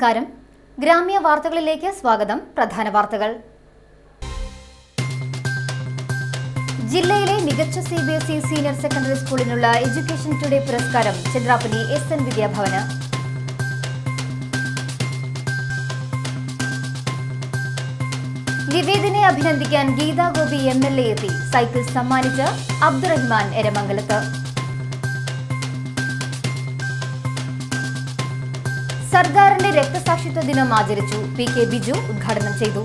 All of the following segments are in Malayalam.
നമസ്കാരം. ഗ്രാമ്യ വാർത്തകളിലേക്ക് സ്വാഗതം. പ്രധാന വാർത്തകൾ. ജില്ലയിലെ മികച്ച C B S E senior secondary സ്കൂളിനുള്ള എഡ്യൂക്കേഷൻ ടുഡേ പുരസ്കാരം ചന്ദ്രാപ്പലി എസ് എൻ വിദ്യാഭവന്. നിവേദിനെ അഭിനന്ദിക്കാൻ ഗീതാഗോപി എം എൽ എ എത്തി. സൈക്കിൾ സമ്മാനിച്ച് അബ്ദുറഹ്മാൻ എരമംഗലത്ത്. സർക്കാരിന്റെ രക്തസാക്ഷിത്വ ദിനം ആചരിച്ചു. പി കെ ബിജു ഉദ്ഘാടനം ചെയ്തു.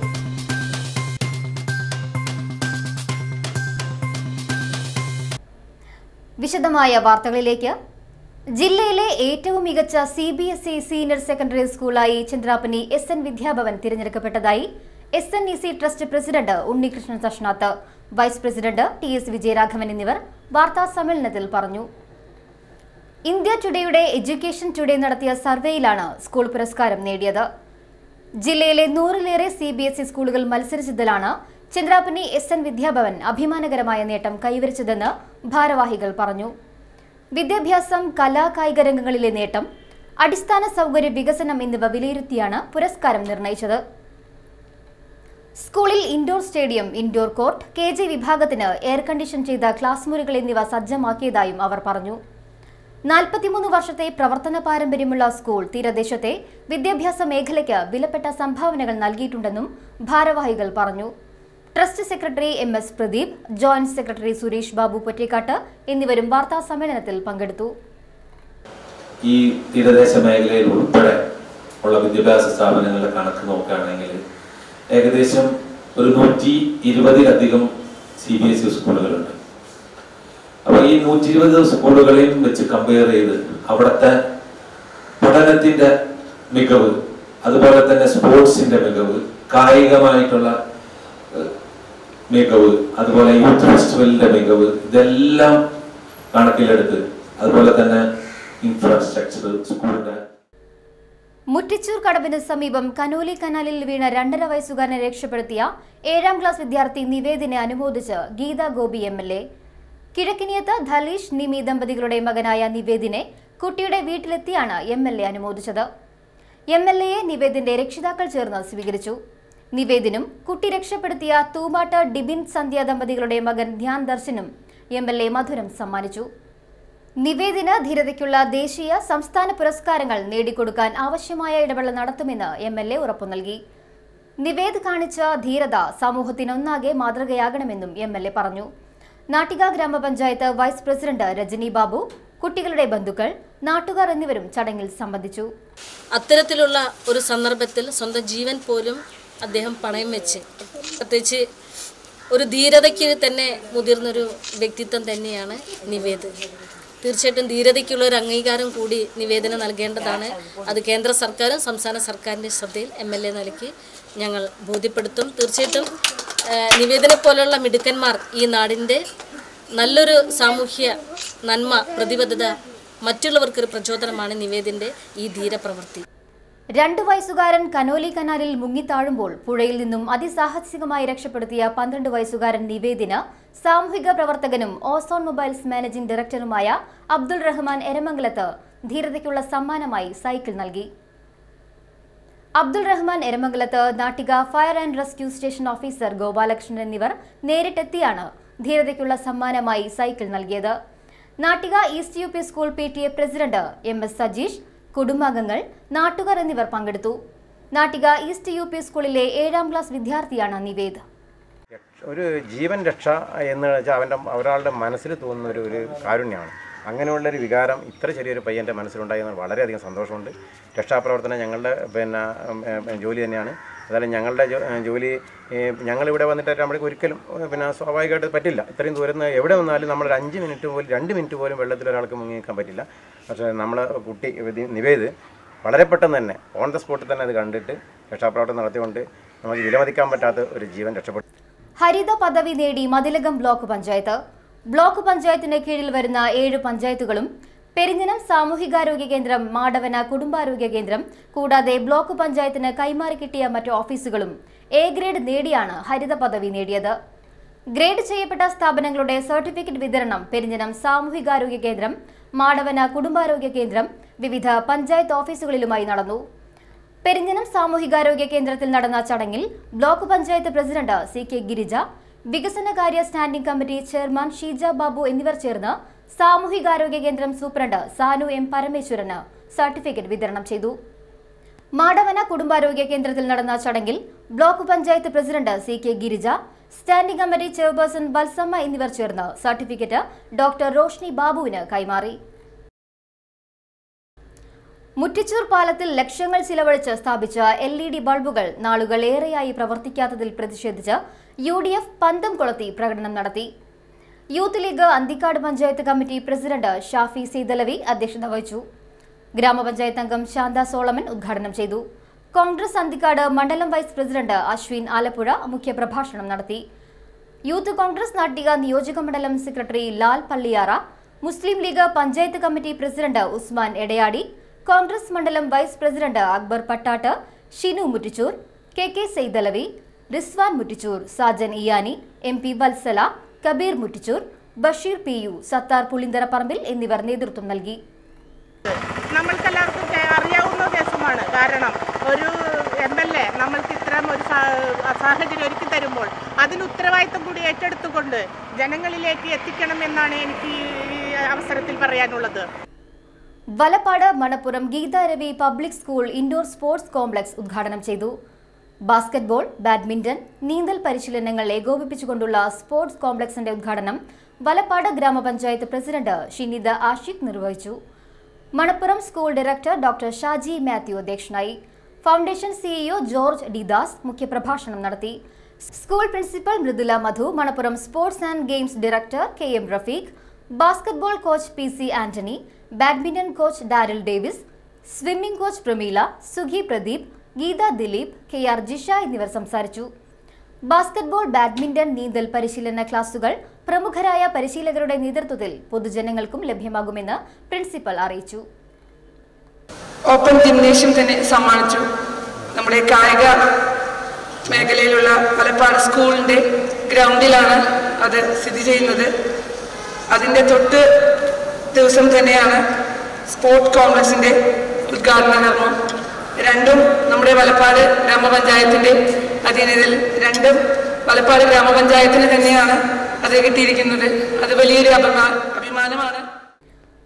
വിശദമായ വാർത്തകളിലേക്ക്. ജില്ലയിലെ ഏറ്റവും മികച്ച C B S E senior secondary സ്കൂളായി ചന്ദ്രാപ്പനി S N Vidyabhavan തിരഞ്ഞെടുക്കപ്പെട്ടതായി S N E C trust president Unnikrishnan Sashnath vice president T S Vijayaraghavan എന്നിവർ വാർത്താ സമ്മേളനത്തിൽ പറഞ്ഞു. ഇന്ത്യ ടുഡേയുടെ എഡ്യൂക്കേഷൻ ടുഡേ നടത്തിയ സർവേയിലാണ് സ്കൂൾ പുരസ്കാരം നേടിയത്. ജില്ലയിലെ നൂറിലേറെ സി ബി എസ് ഇ സ്കൂളുകൾ മത്സരിച്ചതിലാണ് ചന്ദ്രാപ്പനി എസ് എൻ വിദ്യാഭവൻ അഭിമാനകരമായ നേട്ടം കൈവരിച്ചതെന്ന് ഭാരവാഹികൾ പറഞ്ഞു. വിദ്യാഭ്യാസം കലാ കായിക രംഗങ്ങളിലെ നേട്ടം അടിസ്ഥാന സൗകര്യ വികസനം എന്നിവ വിലയിരുത്തിയാണ് പുരസ്കാരം നിർണയിച്ചത്. സ്കൂളിൽ indoor stadium indoor court K വിഭാഗത്തിന് എയർ കണ്ടീഷൻ ചെയ്ത ക്ലാസ് മുറികൾ എന്നിവ സജ്ജമാക്കിയതായും അവർ പറഞ്ഞു. നാൽപ്പത്തിമൂന്ന് വർഷത്തെ പ്രവർത്തന പാരമ്പര്യമുള്ള സ്കൂൾ തീരദേശത്തെ വിദ്യാഭ്യാസ മേഖലയ്ക്ക് വിലപ്പെട്ട സംഭാവനകൾ നൽകിയിട്ടുണ്ടെന്നും ഭാരവാഹികൾ പറഞ്ഞു. Trust secretary M S Pradeep joint secretary Suresh Babu Pottekkatt എന്നിവരും വാർത്താ സമ്മേളനത്തിൽ പങ്കെടുത്തു. ഈ തീരദേശ മേഖലയിൽ ഉൾപ്പെടെ ഉള്ള വിദ്യാഭ്യാസ സ്ഥാപനങ്ങളുടെ കണക്ക് നോക്കുകയാണെങ്കിൽ ഏകദേശം ഒരു നൂറ്റി ഇരുപതിലധികം സി ബി എസ് ഇ സ്കൂളുകളുണ്ട്. അപ്പൊ ഈ നൂറ്റി ഇരുപത് സ്കൂളുകളെയും വെച്ച് കമ്പയർ ചെയ്ത് അവിടുത്തെ പഠനത്തിന്റെ മികവ് അതുപോലെ തന്നെ സ്പോർട്സിന്റെ മികവ് കായികമായിട്ടുള്ള മികവ് അതുപോലെ യൂത്ത് ഫെസ്റ്റിവലിന്റെ മികവ് ഇതെല്ലാം കണക്കിലെടുത്ത് അതുപോലെ തന്നെ ഇൻഫ്രാസ്ട്രക്ചർ സ്കൂളിന്റെ മുറ്റിച്ചൂർ കടവിന് സമീപം കനോലി കനാലിൽ വീണ രണ്ടര വയസ്സുകാരനെ രക്ഷപ്പെടുത്തിയ ഏഴാം ക്ലാസ് വിദ്യാർത്ഥി നിവേദിനെ അനുമോദിച്ച് Geetha Gopi M L A Kizhakkiniyath Dhaleesh Nimi ദമ്പതികളുടെ മകനായ നിവേദിനെ കുട്ടിയുടെ വീട്ടിലെത്തിയാണ് എം എൽ എ അനുമോദിച്ചത്. എം എൽ എയെ നിവേദിന്റെ രക്ഷിതാക്കൾ ചേർന്ന് സ്വീകരിച്ചു. നിവേദിനും കുട്ടി രക്ഷപ്പെടുത്തിയ തൂമാട്ട ഡിബിൻ സന്ധ്യ ദമ്പതികളുടെ മകൻ ധ്യാൻ ദർശനും എം എൽ എ മധുരം സമ്മാനിച്ചു. നിവേദിന് ധീരതയ്ക്കുള്ള ദേശീയ സംസ്ഥാന പുരസ്കാരങ്ങൾ നേടിക്കൊടുക്കാൻ ആവശ്യമായ ഇടപെടൽ നടത്തുമെന്ന് എം എൽ എ ഉറപ്പു നൽകി. നിവേദ് കാണിച്ച ധീരത സമൂഹത്തിനൊന്നാകെ മാതൃകയാകണമെന്നും എം എൽ എ പറഞ്ഞു. നാട്ടിക ഗ്രാമപഞ്ചായത്ത് വൈസ് പ്രസിഡന്റ് രജനി ബാബു കുട്ടികളുടെ ബന്ധുക്കൾ നാട്ടുകാർ എന്നിവരും ചടങ്ങിൽ സംബന്ധിച്ചു. അത്തരത്തിലുള്ള ഒരു സന്ദർഭത്തിൽ സ്വന്തം ജീവൻ പോലും അദ്ദേഹം പണയം വെച്ച് പ്രത്യേകിച്ച് ഒരു ധീരതയ്ക്ക് തന്നെ മുതിർന്നൊരു വ്യക്തിത്വം തന്നെയാണ് നിവേദ്. തീർച്ചയായിട്ടും ധീരതയ്ക്കുള്ള ഒരു അംഗീകാരം കൂടി നിവേദനം നൽകേണ്ടതാണ്. അത് കേന്ദ്ര സർക്കാരും സംസ്ഥാന സർക്കാരിന്റെ ശ്രദ്ധയിൽ എം എൽ എ നിലയ്ക്ക് ഞങ്ങൾ ബോധ്യപ്പെടുത്തും. തീർച്ചയായിട്ടും നിവേദനെ പോലുള്ള മിടുക്കന്മാർ ഈ നാടിന്റെ നല്ലൊരു സാമൂഹ്യ നന്മ പ്രതിബദ്ധത മറ്റുള്ളവർക്കൊരു പ്രചോദനമാണ് നിവേദിന്റെ ഈ ധീരപ്രവൃത്തി. രണ്ടു വയസ്സുകാരൻ കനോലി കനാലിൽ മുങ്ങിത്താഴുമ്പോൾ പുഴയിൽ നിന്നും അതിസാഹസികമായി രക്ഷപ്പെടുത്തിയ പന്ത്രണ്ട് വയസ്സുകാരൻ നിവേദിന് സാമൂഹിക പ്രവർത്തകനും ഓസോൺ മൊബൈൽസ് മാനേജിംഗ് ഡയറക്ടറുമായ അബ്ദുൾ റഹ്മാൻ എരമംഗലത്ത് ധീരതയ്ക്കുള്ള സമ്മാനമായി സൈക്കിൾ നൽകി. Abdul Rahman Eramangalath Nattika fire and rescue station officer Gopalakrishnan എന്നിവർ നേരിട്ടെത്തിയാണ് ധീരതയ്ക്കുള്ള സമ്മാനമായി സൈക്കിൾ നൽകിയത്. Nattika east U P school P T A president M S Sajeesh കുടുംബാംഗങ്ങൾ നാട്ടുകാർ എന്നിവർ പങ്കെടുത്തു. നാട്ടിക ഈസ്റ്റ് യു പി സ്കൂളിലെ ഏഴാം ക്ലാസ് വിദ്യാർത്ഥിയാണ് നിവേദ്. ഒരു ജീവൻ രക്ഷ എന്ന് വെച്ചാൽ അവന്റെ ഒരാളുടെ മനസ്സിൽ തോന്നുന്ന ഒരു ഒരു കാരുണ്യമാണ്. അങ്ങനെയുള്ളൊരു വികാരം ഇത്ര ചെറിയൊരു പയ്യന്റെ മനസ്സിലുണ്ടായിരുന്നത് വളരെയധികം സന്തോഷമുണ്ട്. രക്ഷാപ്രവർത്തനം ഞങ്ങളുടെ പിന്നെ ജോലി തന്നെയാണ്. അതായത് ഞങ്ങളുടെ ജോലി ഞങ്ങളിവിടെ വന്നിട്ട് നമ്മൾക്ക് ഒരിക്കലും പിന്നെ സ്വാഭാവികമായിട്ട് പറ്റില്ല. ഇത്രയും ദൂരം എവിടെ വന്നാലും നമ്മളൊരു അഞ്ച് മിനിറ്റ് പോലും രണ്ട് മിനിറ്റ് പോലും വെള്ളത്തിൽ ഒരാൾക്ക് മുങ്ങി നിൽക്കാൻ പറ്റില്ല. പക്ഷേ നമ്മളെ കുട്ടി നിവേദ് വളരെ പെട്ടെന്ന് തന്നെ ഓൺ ദ സ്പോട്ടിൽ തന്നെ അത് കണ്ടിട്ട് രക്ഷാപ്രവർത്തനം നടത്തിക്കൊണ്ട് നമുക്ക് വിലമതിക്കാൻ പറ്റാത്ത ഒരു ജീവൻ രക്ഷപ്പെട്ടു ഹരിത പദവി നേടി മതിലകം ബ്ലോക്ക് പഞ്ചായത്ത്. ബ്ലോക്ക് പഞ്ചായത്തിന് കീഴിൽ വരുന്ന ഏഴ് പഞ്ചായത്തുകളും പെരിഞ്ഞനം സാമൂഹികാരോഗ്യ കേന്ദ്രം മാടവന കുടുംബാരോഗ്യ കേന്ദ്രം കൂടാതെ ബ്ലോക്ക് പഞ്ചായത്തിന് കൈമാറി കിട്ടിയ മറ്റ് ഓഫീസുകളും എ ഗ്രേഡ് നേടിയാണ് ഹരിത പദവി നേടിയത്. ഗ്രേഡ് ചെയ്യപ്പെട്ട സ്ഥാപനങ്ങളുടെ സർട്ടിഫിക്കറ്റ് വിതരണം പെരിഞ്ഞനം സാമൂഹികാരോഗ്യ കേന്ദ്രം മാടവന കുടുംബാരോഗ്യ കേന്ദ്രം വിവിധ പഞ്ചായത്ത് ഓഫീസുകളിലുമായി നടന്നു. പെരിഞ്ഞനം സാമൂഹികാരോഗ്യ കേന്ദ്രത്തിൽ നടന്ന ചടങ്ങിൽ block panchayat president C K Girija വികസനകാര്യ standing committee chairman Sheeja Babu എന്നിവർ ചേർന്ന് സാമൂഹികാരോഗ്യ കേന്ദ്രം സൂപ്രണ്ട് സാനു എം പരമേശ്വരന് സർട്ടിഫിക്കറ്റ് വിതരണം ചെയ്തു. മാടവന കുടുംബാരോഗ്യ കേന്ദ്രത്തിൽ നടന്ന ചടങ്ങിൽ block panchayat president C K Girija standing committee chairperson Balsamma എന്നിവർ ചേർന്ന് സർട്ടിഫിക്കറ്റ് ഡോക്ടർ റോഷ്നി ബാബുവിന് കൈമാറി. മുറ്റിച്ചൂർ പാലത്തിൽ ലക്ഷങ്ങൾ ചിലവഴിച്ച് സ്ഥാപിച്ച എൽ ഇ ഡി ബൾബുകൾ നാളുകൾ ഏറെയായി പ്രവർത്തിക്കാത്തതിൽ പ്രതിഷേധിച്ച് യു ഡി എഫ് പന്തം കൊളത്തി പ്രകടനം നടത്തി. Youth league Anthikad panchayat committee president Shafi Seethalavi അധ്യക്ഷത വഹിച്ചു. ഗ്രാമപഞ്ചായത്ത് അംഗം ശാന്ത സോളമൻ ഉദ്ഘാടനം ചെയ്തു. കോൺഗ്രസ് അന്തിക്കാട് മണ്ഡലം വൈസ് പ്രസിഡന്റ് അശ്വിൻ ആലപ്പുഴ മുഖ്യപ്രഭാഷണം നടത്തി. യൂത്ത് കോൺഗ്രസ് നാട്ടിക നിയോജക മണ്ഡലം secretary Lal Palliyara Muslim league panchayat committee president Usman Edayadi Congress മണ്ഡലം vice president Akbar Pattatt Shinu Muttichur K K Seythalavi Rizwan Muttichur Sajan Iyani M P Valsala Kabeer Muttichur Basheer P U Sathar Pulintharaparambil എന്നിവർ നേതൃത്വം നൽകി. നമ്മൾക്കെല്ലാവർക്കും അറിയാവുന്ന കേസുമാണ് കാരണം ഒരു എം എൽ എ നമ്മൾക്ക് ഇത്തരം ഒരു സാഹചര്യം ഒരുക്കി തരുമ്പോൾ അതിന് ഉത്തരവാദിത്തം കൂടി ഏറ്റെടുത്തുകൊണ്ട് ജനങ്ങളിലേക്ക് എത്തിക്കണം എന്നാണ് എനിക്ക് ഈ അവസരത്തിൽ പറയാനുള്ളത്. Valappad Manappuram Geetharavi public school indoor sports complex ഉദ്ഘാടനം ചെയ്തു. ബാസ്കറ്റ്ബോൾ ബാഡ്മിന്റൺ നീന്തൽ പരിശീലനങ്ങൾ ഏകോപിപ്പിച്ചുകൊണ്ടുള്ള സ്പോർട്സ് കോംപ്ലക്സിന്റെ ഉദ്ഘാടനം വലപ്പാട് ഗ്രാമപഞ്ചായത്ത് പ്രസിഡന്റ് ഷിനിത ആഷിഖ് നിർവഹിച്ചു. Manappuram school director doctor Shaji Mathew അധ്യക്ഷനായി. ഫൗണ്ടേഷൻ സിഇഒ ജോർജ് ഡിദാസ് മുഖ്യപ്രഭാഷണം നടത്തി. School principal Mridula Madhu Manappuram sports and games director K M Rafeeq basketball coach P C Antony badminton coach Daryl Davis swimming coach Prameela Sukhi Pradeep Geetha Dileep K R Jisha എന്നിവർ സംസാരിച്ചു. ബാസ്കറ്റ്ബോൾ ബാഡ്മിന്റൺ നീന്തൽ പരിശീലന ക്ലാസുകൾ പ്രമുഖരായ പരിശീലകരുടെ നേതൃത്വത്തിൽ പൊതുജനങ്ങൾക്കും ലഭ്യമാകുമെന്ന് പ്രിൻസിപ്പൽ അറിയിച്ചു. ഓപ്പൺ ജിംനേഷ്യം തന്നെ സമ്മാനിച്ചു. നമ്മുടെ കായിക മേഖലയിലുള്ള പലപ്പാട് സ്കൂളിന്റെ ഗ്രൗണ്ടിലാണ് അത് സ്ഥിതി ചെയ്യുന്നത്. അതിന്റെ തൊട്ട് ദിവസം തന്നെയാണ് സ്പോർട്സ് കോംപ്ലക്സിന്റെ ഉദ്ഘാടന കർമ്മം രണ്ടും നമ്മുടെ വലപ്പാട് ഗ്രാമപഞ്ചായത്തിന്റെ അധീനതയിൽ രണ്ടും വലപ്പാട് ഗ്രാമപഞ്ചായത്തിന് തന്നെയാണ് അത് കിട്ടിയിരിക്കുന്നത്. അത് വലിയൊരു അഭിമാ അഭിമാനമാണ്.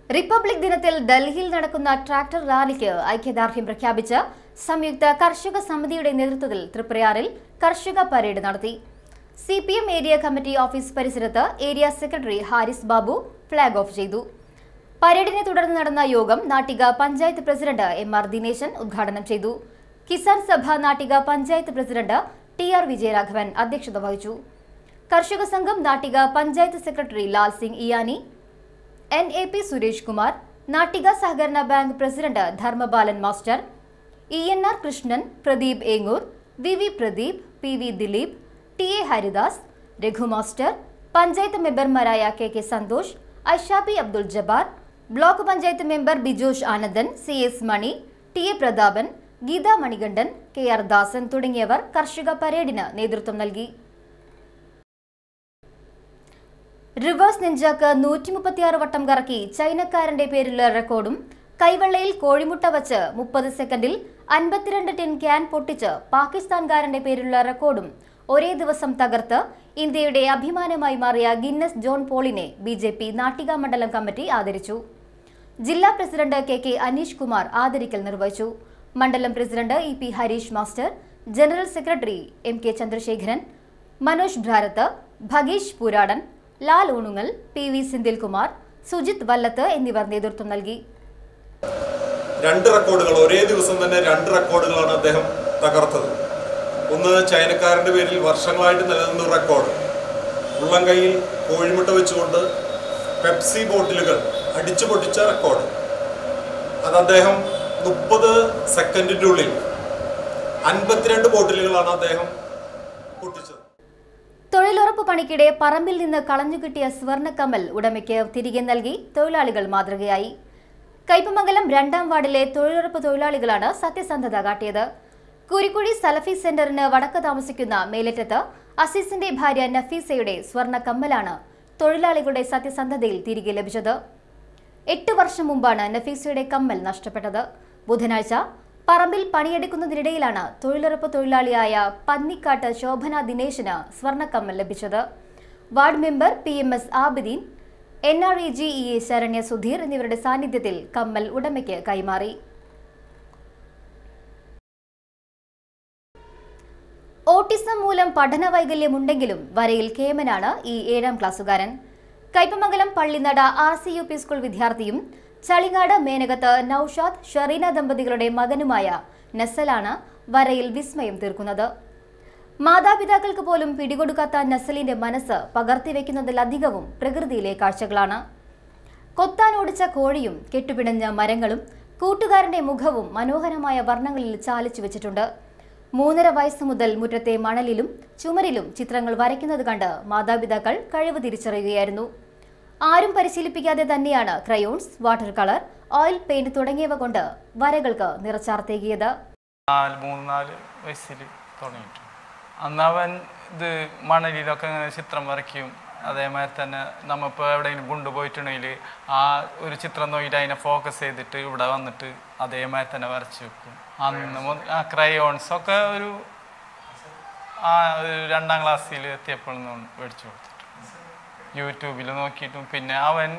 റിപ്പബ്ലിക് ദിനത്തിൽ ഡൽഹിയിൽ നടക്കുന്ന ട്രാക്ടർ റാലിക്ക് ഐക്യദാർഢ്യം പ്രഖ്യാപിച്ച് സംയുക്ത കർഷക സമിതിയുടെ നേതൃത്വത്തിൽ തൃപ്രയാറിൽ കർഷക പരേഡ് നടത്തി. C P M area committee office പരിസരത്ത് area secretary Haris Babu flag off ചെയ്തു. പരേഡിനെ തുടർന്ന് നടന്ന യോഗം Nattika panchayat president M R Dineshan ഉദ്ഘാടനം ചെയ്തു. Kisan Sabha Nattika panchayat president T R Vijayaraghavan അധ്യക്ഷത വഹിച്ചു. കർഷക സംഘം Nattika panchayat secretary Lal Singh Iyani N A P Suresh Kumar Nattika സഹകരണ bank president Dharmabalan master E N R Krishnan Pradeep Engoor V V Pradeep P V Dileep T A Haridas Raghu master panchayat മെമ്പർമാരായ K K Santhosh Aishabi Abdul Jabbar block panchayat member Bijosh Anandan C S Mani T A Prathapan Geetha Manikandan K R Dasan തുടങ്ങിയവർ കർഷക പരേഡിന് നേതൃത്വം നൽകി. റിവേഴ്സ് നെഞ്ചാക്ക് നൂറ്റി മുപ്പത്തിയാറ് വട്ടം കറക്കി ചൈനക്കാരന്റെ പേരിലുള്ള റെക്കോർഡും കൈവെള്ളയിൽ കോഴിമുട്ട വച്ച് മുപ്പത് സെക്കൻഡിൽ അൻപത്തിരണ്ട് ടിൻ ക്യാൻ പൊട്ടിച്ച് പാകിസ്ഥാൻകാരന്റെ പേരിലുള്ള റെക്കോർഡും ഒരേ ദിവസം തകർത്ത് ഇന്ത്യയുടെ അഭിമാനമായി മാറിയ ഗിന്നസ് ജോൺ പോളിനെ ബി ജെ പി നാട്ടിക മണ്ഡലം കമ്മിറ്റി ആദരിച്ചു. ജില്ലാ president K K Aneesh Kumar ആദരിക്കൽ നിർവഹിച്ചു. മണ്ഡലം president E P Hareesh master general secretary M K Chandrasekharan Manoj Bharath Bhageesh Pooradan Lal Oonungal P V Senthilkumar Sujith Vallath എന്നിവർ നേതൃത്വം നൽകി. രണ്ട് റെക്കോർഡുകൾ ഒരേ ദിവസം തന്നെ രണ്ട് റെക്കോർഡുകളാണ് അദ്ദേഹം തകർത്തത്. ഒന്ന് ചൈനക്കാരന്റെ പേരിൽ വർഷങ്ങളായിട്ട് നിലനിന്ന റെക്കോർഡ്. ഉള്ളം കയ്യിൽ കോഴിമുട്ട വെച്ചുകൊണ്ട് പെപ്സി ബോട്ടിലുകൾ അടിച്ചു പൊട്ടിച്ച റെക്കോർഡ്. അത് അദ്ദേഹം മുപ്പത് സെക്കൻഡിന്റെ ഉള്ളിൽ അൻപത്തിരണ്ട് ബോട്ടിലുകളാണ് അദ്ദേഹം പൊട്ടിച്ചത്. തൊഴിലുറപ്പ് പണിക്കിടെ പറമ്പിൽ നിന്ന് കളഞ്ഞുകിട്ടിയ സ്വർണക്കമ്മൽ ഉടമയ്ക്ക് തിരികെ നൽകി തൊഴിലാളികൾ മാതൃകയായി. കയ്പമംഗലം രണ്ടാം വാർഡിലെ തൊഴിലുറപ്പ് തൊഴിലാളികളാണ് സത്യസന്ധത കാട്ടിയത്. കുരിക്കുഴി സലഫി സെന്ററിന് വടക്ക് താമസിക്കുന്ന മേലറ്റത്ത് അസീസിന്റെ ഭാര്യ നഫീസയുടെ സ്വർണ കമ്മലാണ് തൊഴിലാളികളുടെ സത്യസന്ധതയിൽ തിരികെ ലഭിച്ചത്. എട്ട് വർഷം മുമ്പാണ് നഫീസയുടെ കമ്മൽ നഷ്ടപ്പെട്ടത്. ബുധനാഴ്ച പറമ്പിൽ പണിയെടുക്കുന്നതിനിടയിലാണ് തൊഴിലുറപ്പ് തൊഴിലാളിയായ പന്നിക്കാട്ട് ശോഭന ദിനേശിന് സ്വർണക്കമ്മൽ ലഭിച്ചത്. Ward member P M S Abideen N R E G E A Saranya Sudheer എന്നിവരുടെ സാന്നിധ്യത്തിൽ കമ്മൽ ഉടമയ്ക്ക് കൈമാറി. ഓട്ടിസം മൂലം പഠന വൈകല്യമുണ്ടെങ്കിലും വരയിൽ കേമനാണ് ഈ ഏഴാം ക്ലാസ്സുകാരൻ. Kaipamangalam Pallinada R C U P school വിദ്യാർത്ഥിയും ചളിങ്ങാട് മേനകത്ത് നൌഷാദ് ഷെറീന ദമ്പതികളുടെ മകനുമായ നസലാണ് വരയിൽ വിസ്മയം തീർക്കുന്നത്. മാതാപിതാക്കൾക്ക് പോലും പിടികൊടുക്കാത്ത നസലിന്റെ മനസ്സ് പകർത്തിവെക്കുന്നതിലധികവും പ്രകൃതിയിലെ കാഴ്ചകളാണ്. കൊത്താനോടിച്ച കോഴിയും കെട്ടുപിണഞ്ഞ മരങ്ങളും കൂട്ടുകാരന്റെ മുഖവും മനോഹരമായ വർണങ്ങളിൽ ചാലിച്ചു വെച്ചിട്ടുണ്ട്. മൂന്നര വയസ്സ് മുതൽ മുറ്റത്തെ മണലിലും ചുമരിലും ചിത്രങ്ങൾ വരയ്ക്കുന്നത് കണ്ട് മാതാപിതാക്കൾ കഴിവ് തിരിച്ചറിയുകയായിരുന്നു. ആരും പരിശീലിപ്പിക്കാതെ തന്നെയാണ് crayons water colour oil paint തുടങ്ങിയവ കൊണ്ട് വരകൾക്ക് നിറച്ചാർത്തേകിയത് നാല് മൂന്ന് വയസ്സിൽ അന്ന് അവൻ ഇത് മണലിലൊക്കെ ഇങ്ങനെ ചിത്രം വരയ്ക്കും. അതേമാതിരി തന്നെ നമ്മളിപ്പോൾ എവിടെയെങ്കിലും കൊണ്ടുപോയിട്ടുണ്ടെങ്കിൽ ആ ഒരു ചിത്രം നോക്കിയിട്ട് അതിനെ ഫോക്കസ് ചെയ്തിട്ട് ഇവിടെ വന്നിട്ട് അതേമാതിരി തന്നെ വരച്ച് വെക്കും. അന്ന് ക്രയോൺസ് ഒക്കെ ഒരു ആ ഒരു രണ്ടാം ക്ലാസ്സിൽ എത്തിയപ്പോഴൊന്നും മേടിച്ചു കൊടുത്തിട്ട് യൂട്യൂബിൽ നോക്കിയിട്ടും പിന്നെ അവൻ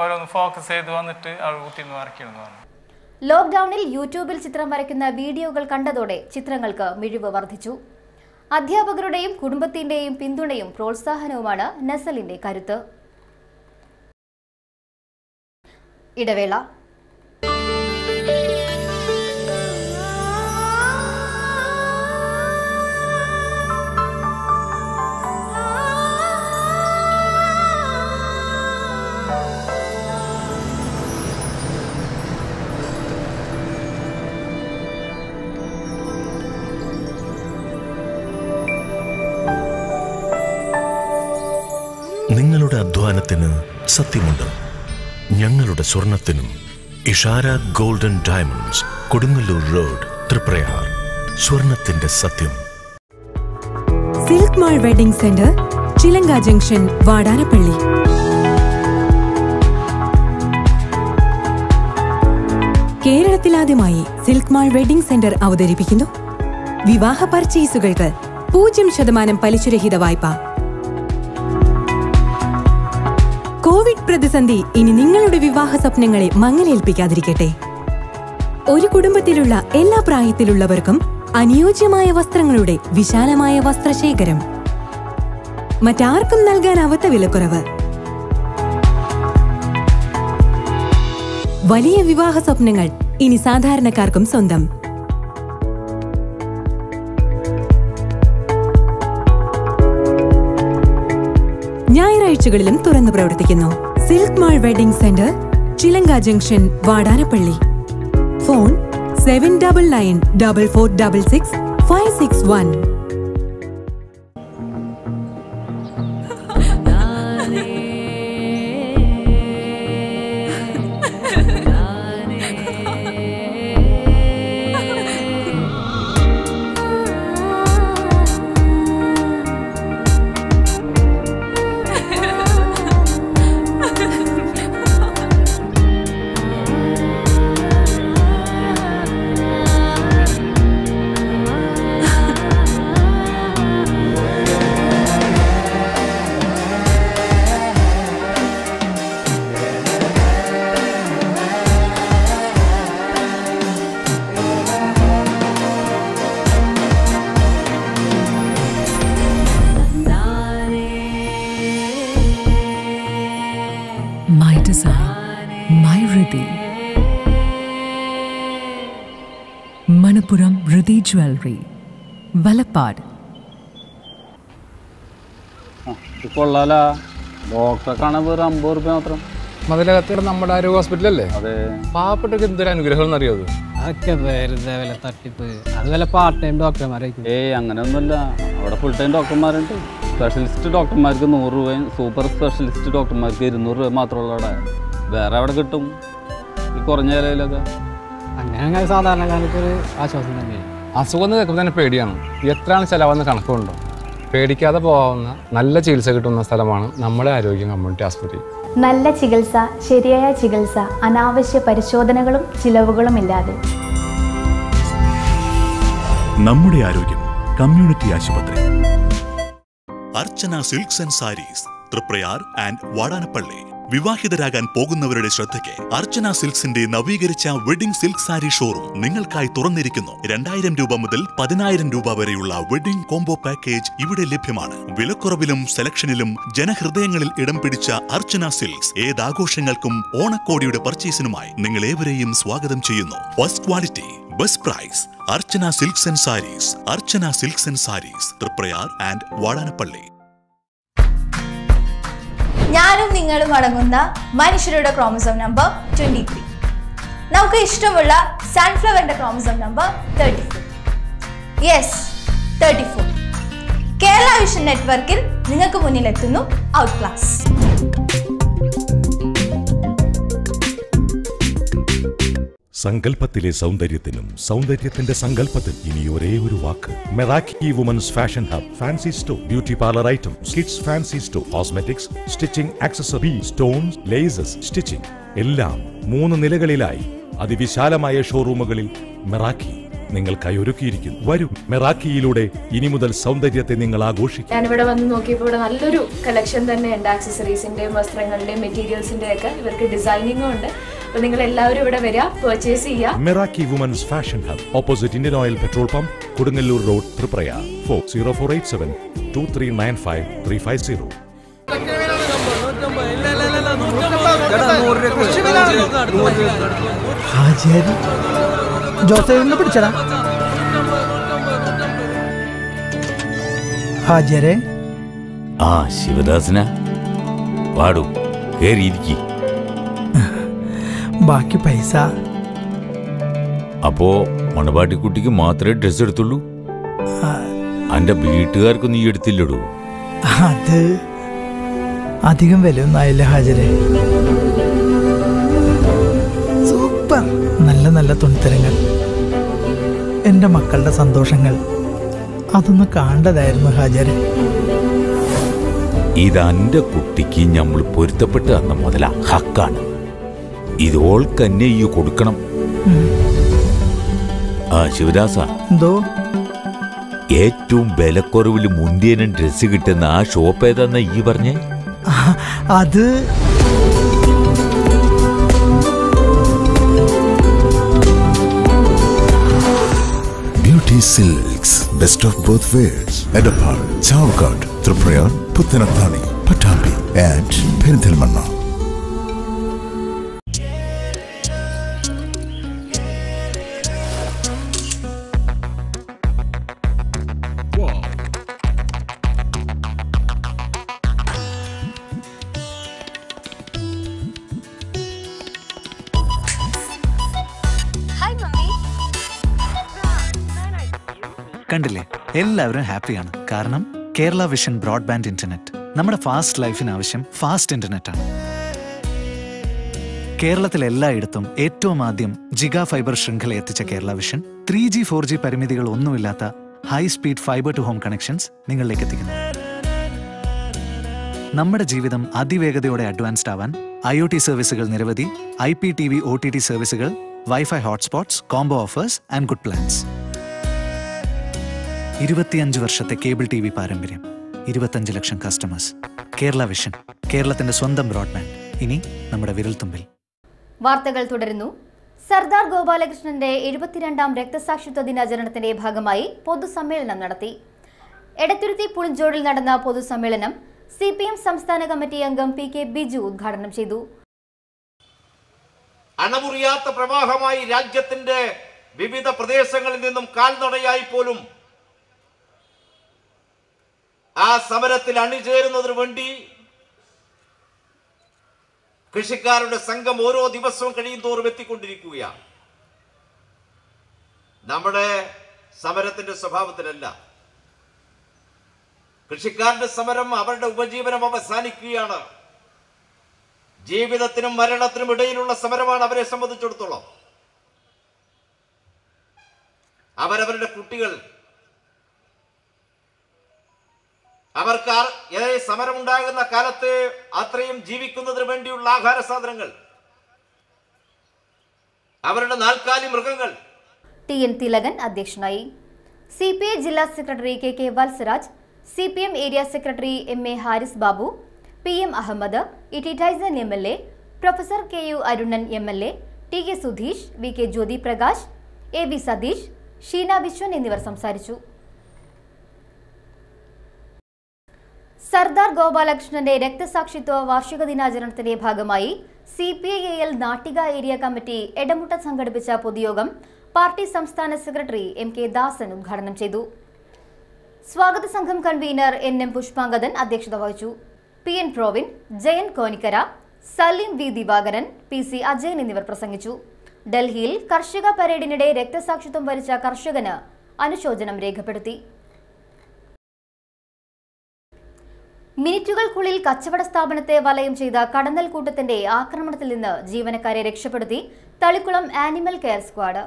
ഓരോന്ന് ഫോക്കസ് ചെയ്ത് വന്നിട്ട് അവൾ കുട്ടിന്ന് വരയ്ക്കണമെന്ന് പറഞ്ഞു. ലോക്ക്ഡൌണിൽ യൂട്യൂബിൽ ചിത്രം വരയ്ക്കുന്ന വീഡിയോകൾ കണ്ടതോടെ ചിത്രങ്ങൾക്ക് മിഴിവ് വർദ്ധിച്ചു. അധ്യാപകരുടെയും കുടുംബത്തിന്റെയും പിന്തുണയും പ്രോത്സാഹനവുമാണ് നസലിന്റെ കരുത്ത്. ഇടവേള. അധ്വാനത്തിന് സത്യമുണ്ട്. ഞങ്ങളുടെ സ്വർണത്തിനും Ishara golden diamonds Kodungallur road Triprayar. സ്വർണത്തിന്റെ സത്യം. Silk mall wedding centre Chilanka junction Vadanappally. കേരളത്തിലാദ്യമായി silk mall wedding centre അവതരിപ്പിക്കുന്നു. വിവാഹ പർച്ചേസുകൾക്ക് പൂജ്യം ശതമാനം പലിശരഹിത വായ്പ. കോവിഡ് പ്രതിസന്ധി ഇനി നിങ്ങളുടെ വിവാഹ സ്വപ്നങ്ങളെ മങ്ങലേൽപ്പിക്കാതിരിക്കട്ടെ. ഒരു കുടുംബത്തിലുള്ള എല്ലാ പ്രായത്തിലുള്ളവർക്കും അനുയോജ്യമായ വസ്ത്രങ്ങളുടെ വിശാലമായ വസ്ത്രശേഖരം. മറ്റാർക്കും നൽകാനാവാത്ത വിലക്കുറവ്. വലിയ വിവാഹ സ്വപ്നങ്ങൾ ഇനി സാധാരണക്കാർക്കും സ്വന്തം. ഞായറാഴ്ചകളിലും തുറന്നു പ്രവർത്തിക്കുന്നു. Silk mall wedding centre Chilanka junction Vadanappally. Phone seven double nine double four double six five six one Manapuram Valappad. കൊള്ളാല. ഡോക്ടറെ കാണാൻ വെറും അമ്പത് റുപ്യ മാത്രം. മതിലകത്തുള്ള നമ്മുടെ ആരോഗ്യ ഹോസ്പിറ്റലല്ലേ? അതെ. പാവപ്പെട്ടവർക്ക് എന്തൊരു അനുഗ്രഹം എന്നറിയോ അതൊക്കെ വെറുതെ വില തട്ടിപ്പ്. അത് വല്ല പാർട്ട് ടൈം ഡോക്ടർമാരായിരിക്കും ഏയ് അങ്ങനെയൊന്നുമില്ല. അവിടെ ഫുൾ ടൈം ഡോക്ടർമാരുണ്ട് സ്പെഷ്യലിസ്റ്റ് ഡോക്ടർമാർക്ക് നൂറ് രൂപയും സൂപ്പർ സ്പെഷ്യലിസ്റ്റ് ഡോക്ടർമാർക്ക് ഇരുന്നൂറ് രൂപ മാത്രമുള്ള അവിടെ. വേറെ അവിടെ കിട്ടും? ഈ കുറഞ്ഞ വിലയിലൊക്കെ. അങ്ങനെ അങ്ങനെ സാധാരണക്കാർക്ക് ഒരു ആശ്വാസം തന്നെയാണ് അസുഖം എന്ന് കേൾക്കുമ്പോൾ തന്നെ പേടിയാണ്. എത്രയാണ് ചിലവെന്ന് കണക്കുണ്ടോ? പേടിക്കാതെ പോകാവുന്ന നല്ല ചികിത്സ കിട്ടുന്ന സ്ഥലമാണ് നമ്മുടെ ആരോഗ്യ കമ്മ്യൂണിറ്റി ആശുപത്രി നല്ല ചികിത്സ ശരിയായ ചികിത്സ അനാവശ്യ പരിശോധനകളും ചിലവുകളും ഇല്ലാതെ. നമ്മുടെ ആരോഗ്യം കമ്മ്യൂണിറ്റി ആശുപത്രി. Archana silks and saris Triprayar and Vadanappally. വിവാഹിതരാകാൻ പോകുന്നവരുടെ ശ്രദ്ധയ്ക്ക് അർച്ചന സിൽക്സിന്റെ നവീകരിച്ച വെഡിംഗ് സിൽക്ക് സാരി ഷോറൂം നിങ്ങൾക്കായി തുറന്നിരിക്കുന്നു. രണ്ടായിരം രൂപ മുതൽ പതിനായിരം രൂപ വരെയുള്ള വെഡിംഗ് കോംബോ പാക്കേജ് ഇവിടെ ലഭ്യമാണ്. വിലക്കുറവിലും സെലക്ഷനിലും ജനഹൃദയങ്ങളിൽ ഇടം പിടിച്ച അർച്ചന സിൽക്സ് ഏതാഘോഷങ്ങൾക്കും ഓണക്കോടിയുടെ പർച്ചേസിനുമായി നിങ്ങൾ ഏവരെയും സ്വാഗതം ചെയ്യുന്നു. First quality best price. Archana silks and saris. Archana silks and saris Triprayar and Vadanappally ഞാനും നിങ്ങളും അടങ്ങുന്ന മനുഷ്യരുടെ ക്രോമസോം നമ്പർ ട്വന്റി ത്രീ നമുക്ക് ഇഷ്ടമുള്ള സൺഫ്ലവറിന്റെ chromosome number thirty four yes thirty four Kerala vision നെറ്റ്വർക്കിൽ നിങ്ങൾക്ക് മുന്നിലെത്തുന്നു ഔട്ട് ക്ലാസ് സങ്കല്പത്തിലെ സൗന്ദര്യത്തിനും സൗന്ദര്യത്തിന്റെ സങ്കല്പത്തിൽ ഇനി ഒരേ ഒരു വാക്ക്. Meraki women's fashion hub fancy store beauty parlour items kids fancy store cosmetics stitching accessory stones laces stitching എല്ലാം മൂന്ന് നിലകളിലായി. അതിവിശാലമായ ഷോറൂമുകളിൽ മെറാക്കി നിങ്ങൾക്കായി ഒരുക്കിയിരിക്കുന്നു. വരും മെറാക്കിയിലൂടെ ഇനി മുതൽ സൗന്ദര്യത്തെ നിങ്ങൾ ആഘോഷിക്കും. ഞാൻ ഇവിടെ വന്ന് നോക്കിയപ്പോൾ ഇവിടെ നല്ലൊരു കളക്ഷൻ തന്നെയുണ്ട്. ആക്സസറീസിന്റെയും വസ്ത്രങ്ങളുടെയും മെറ്റീരിയൽസിന്റെയും ഒക്കെ ഇവർക്ക് ഡിസൈനിങ്ങും ഉണ്ട്. അപ്പൊ നിങ്ങൾ എല്ലാവരും ഇവിടെ വരിക പെർച്ചേസ് ചെയ്യുക. Meraki women's fashion hub opposite Indian oil petrol pump Kodungallur road Triprayar four zero four eight seven two three nine five three five zero ഹാജിയാരി ജോസഫിനെ പിടിച്ചടാ. ഹാജിയരെ. ആ ശിവദാസന. പാടൂ കേറിയിരിക്കി. ബാക്കി പൈസ. അപ്പോ മണവാട്ടിക്കുട്ടിക്ക് മാത്രമേ ഡ്രസ് എടുത്തുള്ളൂ? അന്റെ വീട്ടുകാർക്ക് നീ എടുത്തില്ലടൂ. അത് അധികം വിലയൊന്നും ആയില്ല ഹാജരെ. സൂപ്പർ. നല്ല നല്ല തുണിത്തരങ്ങൾ. എന്റെ മക്കളുടെ സന്തോഷങ്ങൾ. അതൊന്ന് കാണേണ്ടതായിരുന്നു ഹാജരെ. ഇതെന്റെ കുട്ടിക്ക് നമ്മൾ പൊരുത്തപ്പെട്ട് തന്ന മുതല ഹക്കാണ്. ഇതോൾ കന്യു കൊടുക്കണം. ആ ശിവദാസ. എന്തോ? ഏറ്റവും ബലക്കുറവിൽ മുന്തിയനും ഡ്രസ് കിട്ടുന്ന ആ ഷോപ്പ് ഏതാന്ന ഈ പറഞ്ഞേ? അത് beauty silks best of both worlds Edappal Chavakkad Triprayar Puthanathani Pattambi and Perinthalmanna എല്ലാവരും ഹാപ്പിയാണ്. കാരണം കേരള വിഷൻ ബ്രോഡ്ബാൻഡ് ഇന്റർനെറ്റ് നമ്മുടെ ഫാസ്റ്റ് ലൈഫിന് ആവശ്യം ഫാസ്റ്റ് ഇന്റർനെറ്റ് ആണ്. കേരളത്തിൽ എല്ലായിടത്തും ഏറ്റവും ആദ്യം ജിഗാ ഫൈബർ ശൃംഖല എത്തിച്ച Kerala vision three G four G പരിമിതികൾ ഒന്നുമില്ലാത്ത high speed fibre to home connections നിങ്ങളിലേക്ക് എത്തിക്കുന്നു. നമ്മുടെ ജീവിതം അതിവേഗതയോടെ അഡ്വാൻസ്ഡ് ആവാൻ ഐ ഒ ടി സർവീസുകൾ നിരവധി I P T V O T T സർവീസുകൾ wifi hotspots combo offers and good plans ഇരുപത്തിയഞ്ച് വർഷത്തെ കേബിൾ ടി വി പാരമ്പര്യം ഇരുപത്തഞ്ച് ലക്ഷം കസ്റ്റമേഴ്സ് കേരള വിഷൻ കേരളത്തിന്റെ സ്വന്തം ബ്രോഡ്ബാൻഡ് ഇനി നമ്മുടെ വിരൽത്തുമ്പിൽ. വാർത്തകൾ തുടരുന്നു. സർദാർ ഗോപാലകൃഷ്ണന്റെ എഴുപത്തിരണ്ടാം രക്തസാക്ഷിത്വ ദിനാചരണത്തിന്റെ ഭാഗമായി പൊതുസമ്മേളനം നടത്തി. എടത്തുരുത്തി പുളിഞ്ചോടിൽ നടന്ന പൊതുസമ്മേളനം സി പി എം സംസ്ഥാന കമ്മിറ്റി അംഗം പി കെ ബിജു ഉദ്ഘാടനം ചെയ്തു. അണമുറിയാത്ത പ്രവാഹമായി രാജ്യത്തിന്റെ വിവിധ പ്രദേശങ്ങളിൽ നിന്നും കാൽനടയായി പോലും ആ സമരത്തിൽ അണിചേരുന്നതിനു വേണ്ടി കൃഷിക്കാരുടെ സംഘം ഓരോ ദിവസവും കഴിയും തോറും എത്തിക്കൊണ്ടിരിക്കുകയാണ്. നമ്മുടെ സമരത്തിന്റെ സ്വഭാവത്തിലല്ല. കൃഷിക്കാരുടെ സമരം അവരുടെ ഉപജീവനം അവസാനിക്കുകയാണ്. ജീവിതത്തിനും മരണത്തിനും ഇടയിലുള്ള സമരമാണ് അവരെ സംബന്ധിച്ചിടത്തോളം. അവരവരുടെ കുട്ടികൾ അവർക്ക് സമരമുണ്ടാകുന്ന കാലത്ത് അത്രയും ജീവിക്കുന്നതിന് വേണ്ടിയുള്ള ആഹാര സാധനങ്ങൾ അവരുടെ നാൽക്കാലി മൃഗങ്ങൾ. ടി എൻ തിലകൻ അധ്യക്ഷനായി. സി പി ഐ ജില്ലാ secretary K K Valsaraj C P M area secretary M A Haris Babu P M Ahammed E T M L A professor K U Arunan M L A T K Sudheesh V K Jyothi Prakash A V Satheesh Sheena Viswan എന്നിവർ സംസാരിച്ചു. സർദാർ ഗോപാലകൃഷ്ണന്റെ രക്തസാക്ഷിത്വ വാർഷിക ദിനാചരണത്തിന്റെ ഭാഗമായി C P I L Nattika area committee Edamutta സംഘടിപ്പിച്ച പൊതുയോഗം പാർട്ടി സംസ്ഥാന സെക്രട്ടറി എം കെ ദാസൻ ഉദ്ഘാടനം ചെയ്തു. സ്വാഗത സംഘം കൺവീനർ എൻ എം പുഷ്പാങ്കദൻ അധ്യക്ഷത വഹിച്ചു. P N Provin Jayan Konikkara Saleem V Divakaran P C Ajayan എന്നിവർ പ്രസംഗിച്ചു. ഡൽഹിയിൽ കർഷക പരേഡിനിടെ രക്തസാക്ഷിത്വം വരിച്ച കർഷകന് അനുശോചനം രേഖപ്പെടുത്തി. മിനിറ്റുകൾക്കുള്ളിൽ കച്ചവട സ്ഥാപനത്തെ വലയം ചെയ്ത കടന്നൽ കൂട്ടത്തിന്റെ ആക്രമണത്തിൽ നിന്ന് ജീവനക്കാരെ രക്ഷപ്പെടുത്തി തളിക്കുളം ആനിമൽ കെയർ സ്ക്വാഡ്.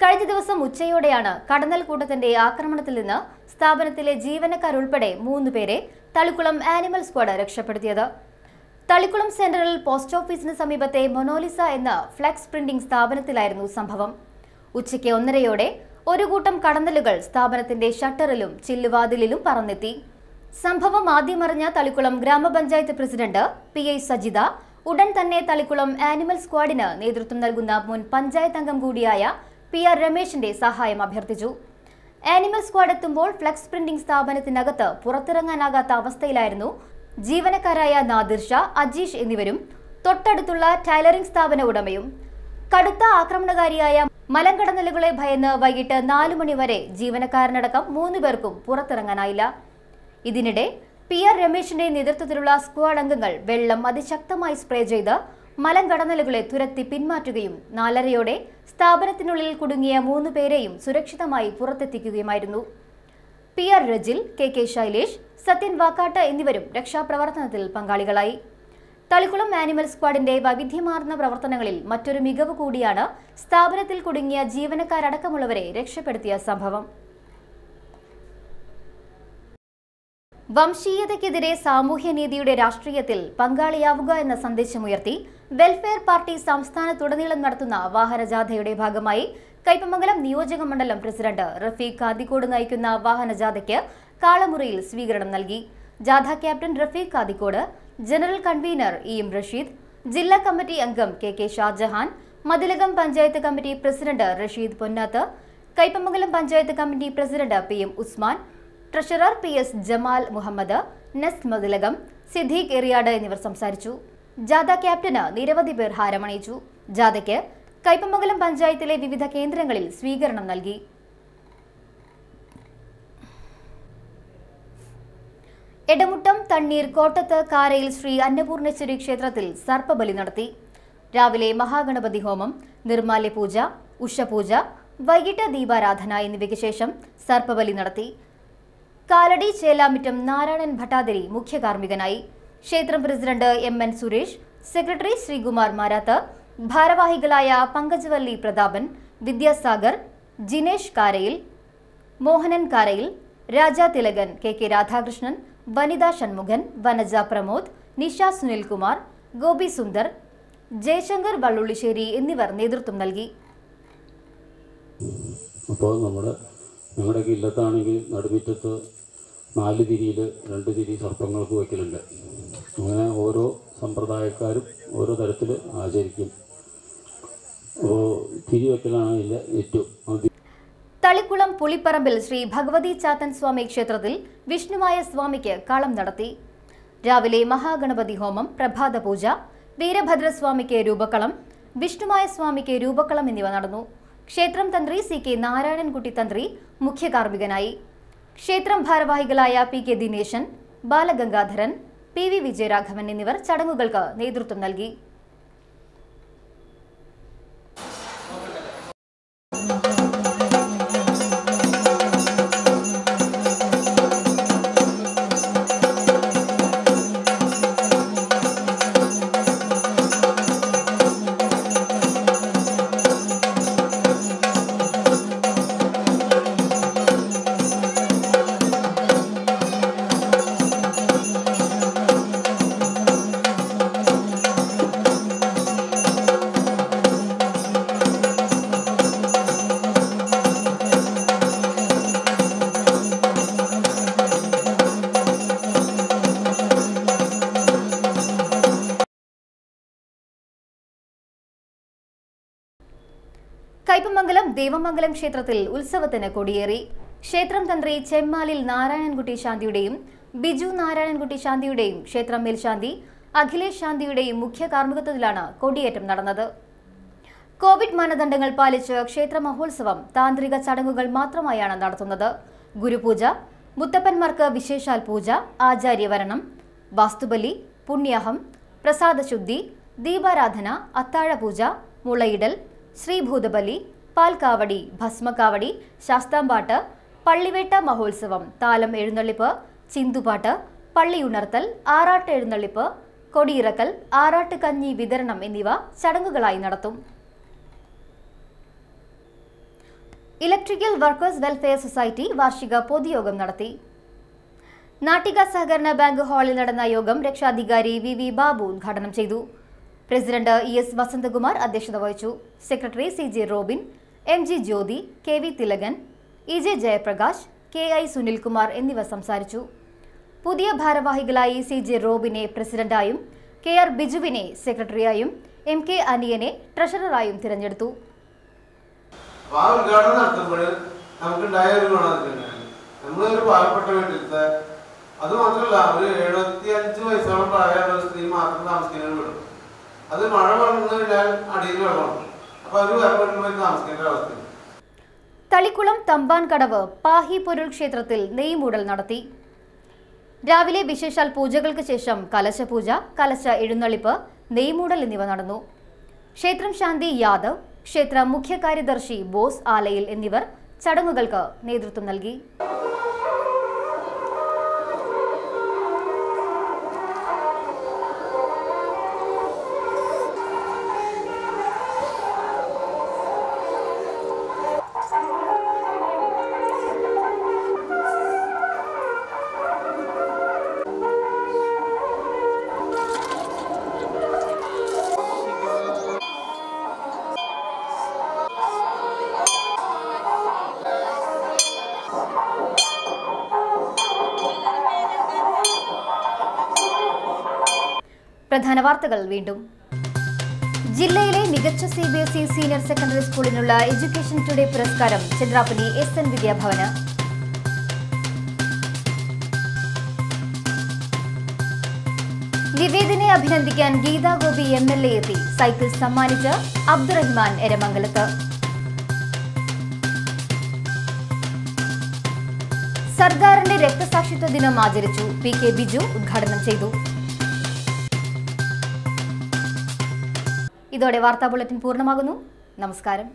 കഴിഞ്ഞ ദിവസം ഉച്ചയോടെയാണ് കടന്നൽ കൂട്ടത്തിന്റെ ആക്രമണത്തിൽ നിന്ന് സ്ഥാപനത്തിലെ ജീവനക്കാരുൾപ്പെടെ പേരെ തളിക്കുളം ആനിമൽ സ്ക്വാഡ് രക്ഷപ്പെടുത്തിയത്. തളിക്കുളം സെന്ററിൽ പോസ്റ്റ് ഓഫീസിന് സമീപത്തെ മൊനോലിസ എന്ന ഫ്ലെക്സ് പ്രിന്റിംഗ് സ്ഥാപനത്തിലായിരുന്നു സംഭവം. ഉച്ചയ്ക്ക് ഒന്നരയോടെ ഒരു കൂട്ടം കടന്നലുകൾ സ്ഥാപനത്തിന്റെ ഷട്ടറിലും ചില്ലുവാതിലിലും പറന്നെത്തി. സംഭവം ആദ്യമറിഞ്ഞ തളിക്കുളം ഗ്രാമപഞ്ചായത്ത് പ്രസിഡന്റ് പി ഐ സജിത ഉടൻ തന്നെ തളിക്കുളം ആനിമൽ സ്ക്വാഡിന് നേതൃത്വം നൽകുന്ന മുൻ പഞ്ചായത്ത് അംഗം കൂടിയായ പി ആർ രമേശിന്റെ സഹായം അഭ്യർത്ഥിച്ചു. ആനിമൽ സ്ക്വാഡ് എത്തുമ്പോൾ ഫ്ലക്സ് പ്രിന്റിംഗ് സ്ഥാപനത്തിനകത്ത് പുറത്തിറങ്ങാനാകാത്ത അവസ്ഥയിലായിരുന്നു ജീവനക്കാരായ നാദിർ ഷാ അജീഷ് എന്നിവരും തൊട്ടടുത്തുള്ള ടൈലറിംഗ് സ്ഥാപന ഉടമയും. കടുത്ത ആക്രമണകാരിയായ മലങ്കടന്നലുകളെ ഭയന്ന് വൈകിട്ട് നാലു മണിവരെ ജീവനക്കാരനടക്കം മൂന്ന് പേർക്കും പുറത്തിറങ്ങാനായില്ല. ഇതിനിടെ പി ആർ രമേശിന്റെ നേതൃത്വത്തിലുള്ള സ്ക്വാഡ് അംഗങ്ങൾ വെള്ളം അതിശക്തമായി സ്പ്രേ ചെയ്ത് മലങ്കടന്നലുകളെ തുരത്തി പിന്മാറ്റുകയും നാലരയോടെ സ്ഥാപനത്തിനുള്ളിൽ കുടുങ്ങിയ മൂന്ന് പേരെയും സുരക്ഷിതമായി പുറത്തെത്തിക്കുകയുമായിരുന്നു. P R Rajil K K Shailesh Sathyan Vakkatt എന്നിവരും രക്ഷാപ്രവർത്തനത്തിൽ പങ്കാളികളായി. തളിക്കുളം ആനിമൽ സ്ക്വാഡിന്റെ വൈവിധ്യമാർന്ന പ്രവർത്തനങ്ങളിൽ മറ്റൊരു മികവ് കൂടിയാണ് സ്ഥാപനത്തിൽ കുടുങ്ങിയ ജീവനക്കാരടക്കമുള്ളവരെ രക്ഷപ്പെടുത്തിയ സംഭവം. വംശീയതയ്ക്കെതിരെ സാമൂഹ്യനീതിയുടെ രാഷ്ട്രീയത്തിൽ പങ്കാളിയാവുക എന്ന സന്ദേശമുയർത്തി വെൽഫെയർ പാർട്ടി സംസ്ഥാനത്തുടനീളം നടത്തുന്ന വാഹനജാഥയുടെ ഭാഗമായി കൈപ്പമംഗലം നിയോജക മണ്ഡലം പ്രസിഡന്റ് റഫീഖ് ആദിക്കോട് നയിക്കുന്ന വാഹനജാഥയ്ക്ക് കാളമുറിയിൽ സ്വീകരണം നൽകി. ജാഥ captain Rafeeq Adikkode general convener E M Rasheed ജില്ലാ കമ്മിറ്റി അംഗം K K Shajahan Mathilakam panchayat committee president Rasheed Ponnath Kaipamangalam panchayat committee president P M Usman treasurer P S Jamal Muhammad Nes Mathilakam Siddique Eriyad എന്നിവർ സംസാരിച്ചു. ജാഥ ക്യാപ്റ്റന് നിരവധി പേർ ഹാരമണിയിച്ചു. ജാഥയ്ക്ക് കൈപ്പമംഗലം പഞ്ചായത്തിലെ വിവിധ കേന്ദ്രങ്ങളിൽ സ്വീകരണം നൽകി. എടമുട്ടം തണ്ണീർ കോട്ടത്ത് കാരയിൽ ശ്രീ അന്നപൂർണേശ്വരി ക്ഷേത്രത്തിൽ സർപ്പബലി നടത്തി. രാവിലെ മഹാഗണപതി ഹോമം നിർമാല്യ പൂജ ഉഷപൂജ വൈകിട്ട് ദീപാരാധന എന്നിവയ്ക്ക് ശേഷം സർപ്പബലി നടത്തി. കാലടി ചേലാമിറ്റം നാരായണൻ ഭട്ടാതിരി മുഖ്യ കാർമ്മികനായി. ക്ഷേത്രം president M N Suresh secretary Sreekumar Marath ഭാരവാഹികളായ പങ്കജവല്ലി പ്രതാപൻ വിദ്യാസാഗർ ജിനേഷ് കാരയിൽ മോഹനൻ കാരയിൽ രാജ തിലകൻ കെ കെ രാധാകൃഷ്ണൻ വനിതാ ഷൺമുഖൻ വനജ പ്രമോദ് നിഷ സുനിൽകുമാർ ഗോപി സുന്ദർ ജയശങ്കർ വള്ളുള്ളിശ്ശേരി എന്നിവർ നേതൃത്വം നൽകി. അപ്പോൾ നമ്മുടെ ഞങ്ങളുടെ ഇല്ലത്താണെങ്കിൽ നടുമുറ്റത്ത് നാല് തിരിയിൽ രണ്ട് തിരി സർപ്പങ്ങൾക്ക് വയ്ക്കലുണ്ട്. അങ്ങനെ ഓരോ സമ്പ്രദായക്കാരും ഓരോ തരത്തിൽ ആചരിക്കും. അപ്പോൾ തിരി വയ്ക്കലാണ് ഇല്ല ഏറ്റവും തളിക്കുളം പുളിപ്പറമ്പിൽ ശ്രീ ഭഗവതി ചാത്തൻ സ്വാമി ക്ഷേത്രത്തിൽ വിഷ്ണുവായ സ്വാമിക്ക് കളം നടത്തി. രാവിലെ മഹാഗണപതി ഹോമം പ്രഭാത പൂജ വീരഭദ്രസ്വാമിക്ക് രൂപക്കളം വിഷ്ണുമായ സ്വാമിക്ക് രൂപക്കളം എന്നിവ നടന്നു. ക്ഷേത്രം തന്ത്രി സി കെ നാരായണൻകുട്ടി തന്ത്രി മുഖ്യ കാർമ്മികനായി. ക്ഷേത്രം ഭാരവാഹികളായ P K Dineshan Balagangadharan P V Vijayaraghavan എന്നിവർ ചടങ്ങുകൾക്ക് നേതൃത്വം നൽകി. ദേവമംഗലം ക്ഷേത്രത്തിൽ ഉത്സവത്തിന് കൊടിയേറി. ക്ഷേത്രം തന്ത്രി ചെമ്മാലിൽ നാരായണൻകുട്ടി ശാന്തിയുടെയും ബിജു നാരായണൻകുട്ടി ശാന്തിയുടെയും ക്ഷേത്രം മേൽശാന്തി അഖിലേഷ് ശാന്തിയുടെയും മുഖ്യ കാർമ്മികത്വത്തിലാണ് കൊടിയേറ്റം നടന്നത്. കോവിഡ് മാനദണ്ഡങ്ങൾ പാലിച്ച് ക്ഷേത്ര മഹോത്സവം താന്ത്രിക ചടങ്ങുകൾ മാത്രമായാണ് നടത്തുന്നത്. ഗുരുപൂജ മുത്തപ്പന്മാർക്ക് വിശേഷാൽ പൂജ ആചാര്യവരണം വാസ്തുബലി പുണ്യാഹം പ്രസാദശുദ്ധി ദീപാരാധന അത്താഴപൂജ മുളയിടൽ ശ്രീഭൂതബലി പാൽക്കാവടി ഭസ്മക്കാവടി ശാസ്താംപാട്ട് പള്ളിവേട്ട മഹോത്സവം താലം എഴുന്നള്ളിപ്പ് ചിന്തുപാട്ട് പള്ളിയുണർത്തൽ ആറാട്ട് എഴുന്നള്ളിപ്പ് കൊടിയിറക്കൽ ആറാട്ട് കഞ്ഞി വിതരണം എന്നിവ ചടങ്ങുകളായി നടത്തും. ഇലക്ട്രിക്കൽ വർക്കേഴ്സ് വെൽഫെയർ സൊസൈറ്റി വാർഷിക പൊതുയോഗം നടത്തി. നാട്ടിക സഹകരണ ബാങ്ക് ഹാളിൽ നടന്ന യോഗം രക്ഷാധികാരി വി വി ബാബു ഉദ്ഘാടനം ചെയ്തു. പ്രസിഡന്റ് ഇ എസ് വസന്തകുമാർ അധ്യക്ഷത വഹിച്ചു. Secretary C J Robin M G Jyothi K V Thilakan E J Jayaprakash K I Sunilkumar എന്നിവർ സംസാരിച്ചു. പുതിയ ഭാരവാഹികളായി സി ജെ റോബിനെ പ്രസിഡന്റായും കെ ആർ ബിജുവിനെ സെക്രട്ടറിയായും എം കെ അനിയനെ ട്രഷററായും തിരഞ്ഞെടുത്തു. ആ ഉദ്ഘാടനം നടത്തുമ്പോൾ നമുക്കുണ്ടായ ഒരു ഗുണം വീട്ടിലത്തെ അത് മാത്രമല്ല ഒരു എഴുപത്തി അഞ്ച് വയസ്സോളം പ്രായമുള്ള ഒരു സ്ത്രീ മാത്രം താമസിക്കുന്ന വീട് അത് മഴ വന്നു കഴിഞ്ഞാൽ അടിയിൽ വെള്ളമാണ് തളിക്കുളം തമ്പാൻകടവ് പാഹി പൊരുൾ ക്ഷേത്രത്തിൽ നെയ്മൂടൽ നടത്തി. രാവിലെ വിശേഷാൽ പൂജകൾക്ക് ശേഷം കലശപൂജ കലശ എഴുന്നള്ളിപ്പ് നെയ്മൂടൽ എന്നിവ നടന്നു. ക്ഷേത്രം ശാന്തി യാദവ് ക്ഷേത്ര മുഖ്യ കാര്യദർശി ബോസ് ആലയിൽ എന്നിവർ ചടങ്ങുകൾക്ക് നേതൃത്വം നൽകി. പ്രധാന വാർത്തകൾ വീണ്ടും. ജില്ലയിലെ മികച്ച C B S E senior secondary സ്കൂളിനുള്ള education today പുരസ്കാരം ചന്ദ്രാപ്പനി എസ് എൻ വിദ്യാഭവന്. നിവേദിനെ അഭിനന്ദിക്കാൻ Geetha Gopi M L A എത്തി. സൈക്കിൾ സമ്മാനിച്ച് അബ്ദുറഹ്മാൻ എരമംഗലത്ത്. സർദാറിന്റെ രക്തസാക്ഷിത്വ ദിനം ആചരിച്ചു പി കെ ബിജു ഉദ്ഘാടനം ചെയ്തു. ഇതോടെ വാർത്താ ബുള്ളറ്റിൻ പൂർണമാകുന്നു. നമസ്കാരം.